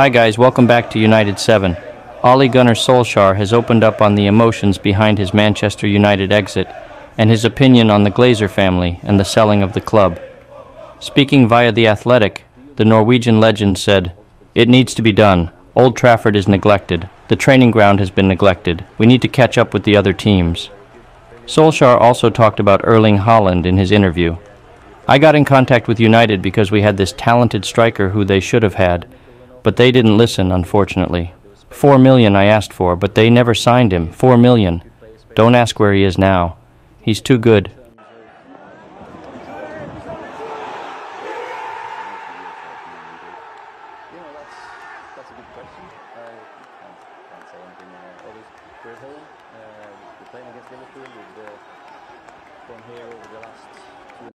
Hi, guys. Welcome back to United 7. Ole Gunnar Solskjaer has opened up on the emotions behind his Manchester United exit and his opinion on the Glazer family and the selling of the club. Speaking via The Athletic, the Norwegian legend said, It needs to be done. Old Trafford is neglected. The training ground has been neglected. We need to catch up with the other teams. Solskjaer also talked about Erling Haaland in his interview. I got in contact with United because we had this talented striker who they should have had, but they didn't listen, unfortunately. Four million I asked for, but they never signed him. Four million. Don't ask where he is now. He's too good. Playing against Liverpool, we've uh, here over the last